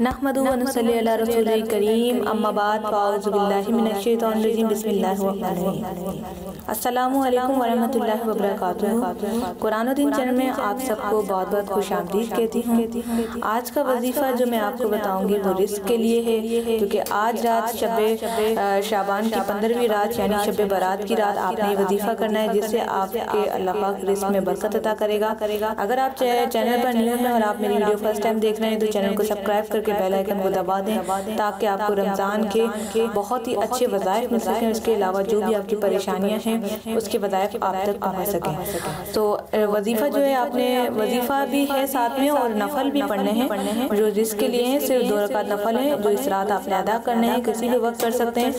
نحمد و نصلی علی رسول کریم اما بعد فاعوذ باللہ من الشیطان الرجیم بسم اللہ الرحمن الرحیم۔ السلام علیکم ورحمۃ اللہ وبرکاتہ۔ قرآن و دین چینل میں آپ سب کو بہت بہت خوش آمدید کہتی ہوں۔ آج کا وظیفہ جو میں آپ کو بتاؤں گی وہ رزق کے لیے ہے کیونکہ آج رات شب شابان کی پندرہویں رات یعنی شب برات کی رات آپ نے وظیفہ کرنا ہے جس سے آپ کے اللہ پاک رزق میں برکت عطا کرے گا اگر آپ چینل پر نیو ہیں اور آپ میری ویڈیو فرسٹ ٹائم دیکھ رہے ہیں تو چینل کو سبسکرائب کر کے بیل آئیکن کو دبا دیں تاکہ آپ کو رمضان کے بہت ہی اچھے وظائف مل سکیں اس کے علاوہ جو بھی آپ کی پریشانیاں ہیں اس کے وظائف آپ تک پہنچ سکیں تو وظیفہ جو ہے آپ نے وظیفہ بھی ہے ساتھ میں اور نفل بھی پڑھنے ہیں جو رزق کے لیے ہیں صرف دو رکعت نفل ہیں جو اس رات آپ نے ادا کرنے ہیں کسی بھی وقت کر سکتے ہیں۔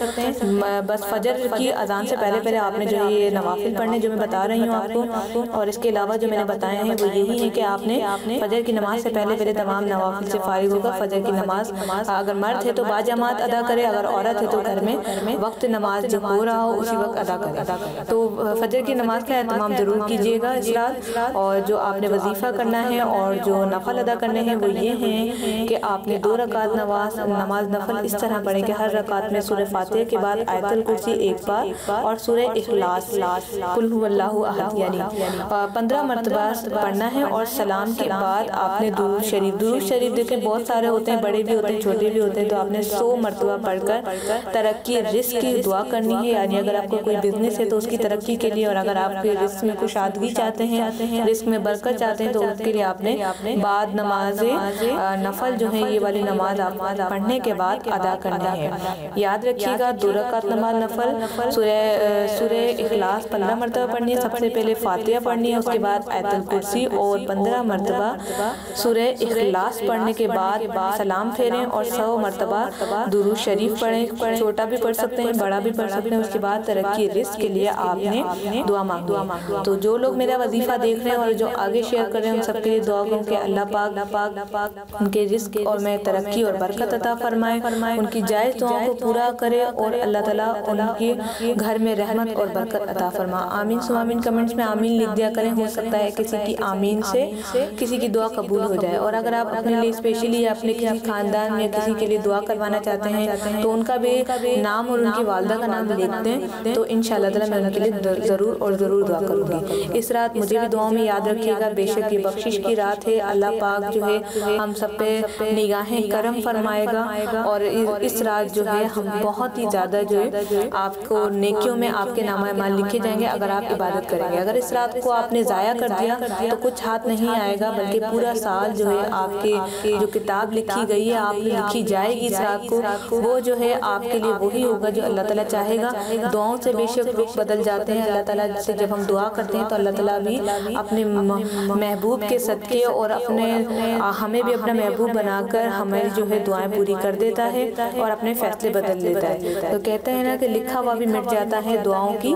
بس فجر کی اذان سے پہلے پہلے آپ نے جو یہ نوافل پڑھنے جو میں بتا رہی ہوں آپ کو اور اس کے علاوہ جو میں نے بتائے ہیں وہ یہی ہے کہ آپ نے فجر کی نماز سے پہلے پہلے تمام نوافل سے فارغ ہوگا فجر کی نماز اگر مرد ہے تو با جماعت ادا کرے اگر عورت ہے تو گھر میں وقت نماز جو ہو رہا ہو اسی وقت ادا کرے۔ تو فجر کی نماز کا اہتمام ضرور کیجیے گا اس رات اور جو آپ نے وظیفہ کرنا ہے اور جو نفل ادا کرنے ہیں وہ یہ ہیں کہ آپ نے دو رکعت نماز نماز نفل اس طرح پڑھیں کہ ہر رکعت میں سورہ فاتحہ کے بعد آیت الکرسی ایک بار اور سورہ اخلاص۔ قل هو اللہ احد یعنی پندرہ مرتبہ پڑھنا ہے اور سلام کے بعد آپ نے درود شریف درود شریف دیکھیں بہت سارے ہوتے ہیں، بڑے بھی ہوتے ہیں، چھوٹے بھی ہوتے ہیں، تو آپ نے سو مرتبہ پڑھ کر ترقی رزق کی دعا کرنی ہے۔ یعنی اگر آپ کو کوئی بزنس ہے تو اس کی ترقی کے لیے اور اگر آپ کے رزق میں کشادگی چاہتے ہیں، رزق میں برکت چاہتے ہیں، تو اس کے لیے آپ نے بعد نماز نفل جو ہیں، یہ والی نماز آپ پڑھنے کے بعد ادا کرنی ہے۔ یاد رکھیے گا، دو رکعت نماز نفل سورہ اخلاص پندرہ مرتبہ پڑھنی ہے، سب سے پہلے فاتحہ پڑھنی ہے، اس کے بعد آیت الکرسی اور پندرہ مرتبہ سورہ اخلاص پڑھنے کے بعد سلام پھیریں اور سو مرتبہ درود شریف پڑھیں۔ چھوٹا بھی پڑھ سکتے ہیں، بڑا بھی پڑھ سکتے ہیں۔ اس کے بعد ترقی رزق کے لیے آپ نے دعا مانگی تو جو لوگ میرا وظیفہ دیکھ رہے ہیں اور جو آگے شیئر کر رہے ہیں، ان سب کے لیے دعا کروں کہ اللہ پاک ان کے رزق اور میں ترقی اور برکت عطا فرمائے۔ ان کی جائز دعاوں کو پورا کرے اور اللہ تعالیٰ ان کے گھر میں رحمت اور برکت عطا فرما۔ آمین۔ سو آمین۔ کمنٹس میں آمین لکھ دیا کریں۔ ہو سکتا ہے کسی کی آمین سے کسی کی دعا قبول ہو جائے۔ اور اگر آپ اپنے لیے اسپیشلی یا اپنے کسی خاندان یا کسی کے لیے دعا کروانا چاہتے ہیں تو ان کا بھی نام اور ان کی والدہ کا نام لکھ دیں تو انشاءاللہ تعالیٰ میں ان کے لیے ضرور اور ضرور دعا کروں گی۔ اس رات مجھے بھی دعاوں میں یاد رکھیے گا بے شک یہ بخشش کی رات ہے اللہ پاک جو ہے ہم سب پہ نگاہیں کرم فرمائے گا اور اس رات جو ہے ہم بہت ہی زیادہ جو ہے آپ کو نیکیوں میں آپ کے نام اعمال لکھے جائیں گے اگر آپ عبادت کریں گے۔ اگر اس رات کو آپ نے ضائع کر دیا تو کچھ ہاتھ نہیں آئے گا بلکہ پورا سال جو ہے آپ کے جو کتاب لکھی گئی ہے آپ لکھی جائے گی اس رات کو۔ وہ جو ہے آپ کے لیے وہی ہوگا جو اللہ تعالیٰ چاہے گا۔ دعاوں سے بے شک رخ بدل جاتے ہیں۔ اللہ تعالیٰ سے جب ہم دعا کرتے ہیں تو اللہ تعالیٰ بھی اپنے محبوب کے صدقے اور اپنے ہمیں بھی اپنا محبوب بنا کر ہمیں جو ہے دعائیں پوری کر دیتا ہے اور اپنے فیصلے بدل دیتا ہے۔ تو کہتے ہیں نا کہ لکھا ہوا بھی مٹ جاتا ہے دعاؤں کی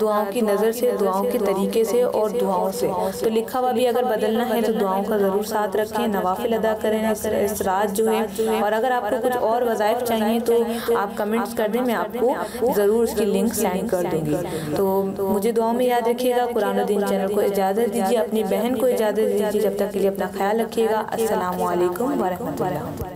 دعاؤں کی نظر سے دعاؤں کے طریقے سے اور دعاؤں سے۔ تو لکھا ہوا بھی اگر بدلنا ہے تو دعاؤں کا ضرور ساتھ رکھیں نوافل ادا کریں اس رات جو ہے اور اگر آپ کو کچھ اور وظائف چاہیے تو آپ کمنٹس کر دیں، میں آپ کو ضرور اس کی لنک سینڈ کر دوں گی۔ تو مجھے دعاؤں میں یاد رکھیے گا، قرآن دین چینل کو اجازت دیجیے، اپنی بہن کو اجازت دیجیے، جب تک کے لیے اپنا خیال رکھیے گا۔ السلام علیکم ورحمۃ اللہ۔